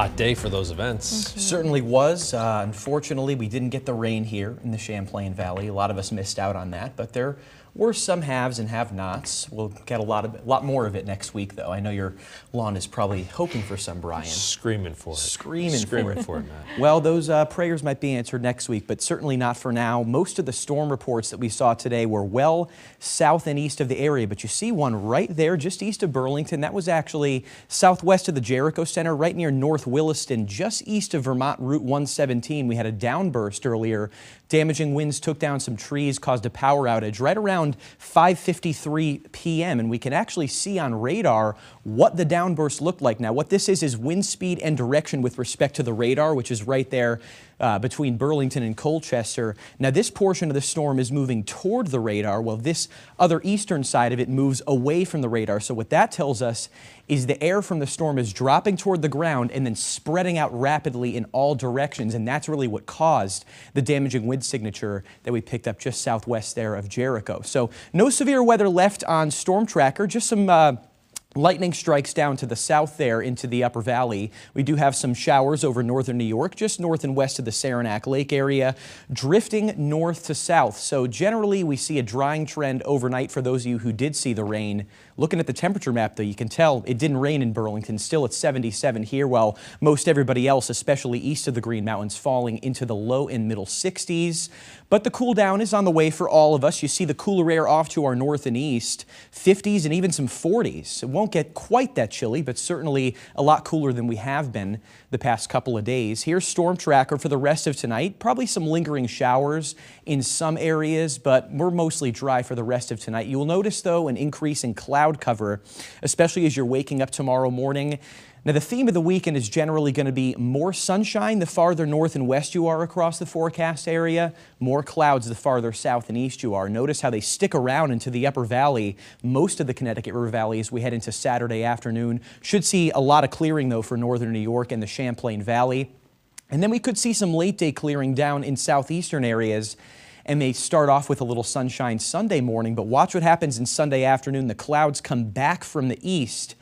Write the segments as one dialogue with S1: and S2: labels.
S1: Hot day for those events.
S2: Certainly was. Uh, unfortunately, we didn't get the rain here in the Champlain Valley. A lot of us missed out on that, but there were some haves and have-nots. We'll get a lot of, a lot more of it next week, though. I know your lawn is probably hoping for some, Brian.
S1: Screaming for it.
S2: Screaming for it.
S1: for it, Matt.
S2: Well, those uh, prayers might be answered next week, but certainly not for now. Most of the storm reports that we saw today were well south and east of the area, but you see one right there just east of Burlington. That was actually southwest of the Jericho Center, right near North Williston, just east of Vermont Route 117. We had a downburst earlier. Damaging winds took down some trees, caused a power outage right around 5:53 p.m. And we can actually see on radar what the downburst looked like. Now, what this is is wind speed and direction with respect to the radar, which is right there uh, between Burlington and Colchester. Now, this portion of the storm is moving toward the radar, while this other eastern side of it moves away from the radar. So, what that tells us is the air from the storm is dropping toward the ground and then spreading out rapidly in all directions. And that's really what caused the damaging wind signature that we picked up just southwest there of Jericho. So, no severe weather left on Storm Tracker, just some. Uh, Lightning strikes down to the south there into the upper valley. We do have some showers over northern New York, just north and west of the Saranac Lake area, drifting north to south. So generally we see a drying trend overnight for those of you who did see the rain. Looking at the temperature map though, you can tell it didn't rain in Burlington. Still at 77 here, while most everybody else, especially east of the Green Mountains, falling into the low and middle 60s. But the cool down is on the way for all of us. You see the cooler air off to our north and east, 50s and even some 40s. Won't get quite that chilly, but certainly a lot cooler than we have been the past couple of days. Here's Storm Tracker for the rest of tonight. Probably some lingering showers in some areas, but we're mostly dry for the rest of tonight. You will notice, though, an increase in cloud cover, especially as you're waking up tomorrow morning. Now, the theme of the weekend is generally going to be more sunshine the farther north and west you are across the forecast area, more clouds the farther south and east you are. Notice how they stick around into the upper valley, most of the Connecticut River Valley as we head into Saturday afternoon. Should see a lot of clearing, though, for northern New York and the Champlain Valley. And then we could see some late day clearing down in southeastern areas and may start off with a little sunshine Sunday morning, but watch what happens in Sunday afternoon. The clouds come back from the east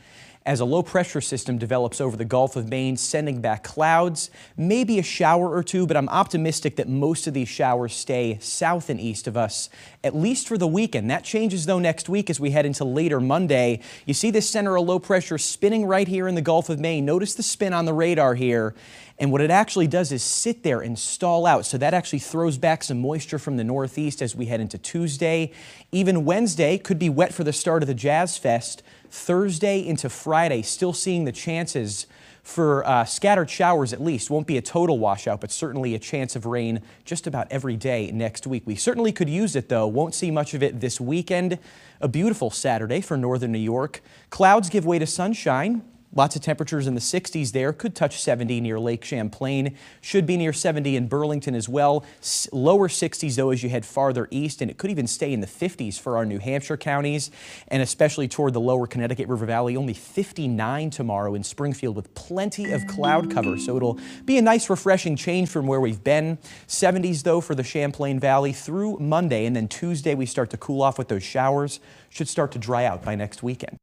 S2: as a low pressure system develops over the Gulf of Maine, sending back clouds, maybe a shower or two, but I'm optimistic that most of these showers stay south and east of us, at least for the weekend. That changes though next week as we head into later Monday. You see this center of low pressure spinning right here in the Gulf of Maine. Notice the spin on the radar here. And what it actually does is sit there and stall out. So that actually throws back some moisture from the northeast as we head into Tuesday. Even Wednesday could be wet for the start of the Jazz Fest. Thursday into Friday, still seeing the chances for uh, scattered showers at least. Won't be a total washout, but certainly a chance of rain just about every day next week. We certainly could use it though. Won't see much of it this weekend. A beautiful Saturday for northern New York. Clouds give way to sunshine. Lots of temperatures in the 60s there. Could touch 70 near Lake Champlain. Should be near 70 in Burlington as well. S lower 60s though as you head farther east, and it could even stay in the 50s for our New Hampshire counties, and especially toward the lower Connecticut River Valley. Only 59 tomorrow in Springfield with plenty of cloud cover, so it'll be a nice refreshing change from where we've been. 70s though for the Champlain Valley through Monday, and then Tuesday we start to cool off with those showers. Should start to dry out by next weekend.